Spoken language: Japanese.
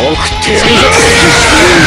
送って。やる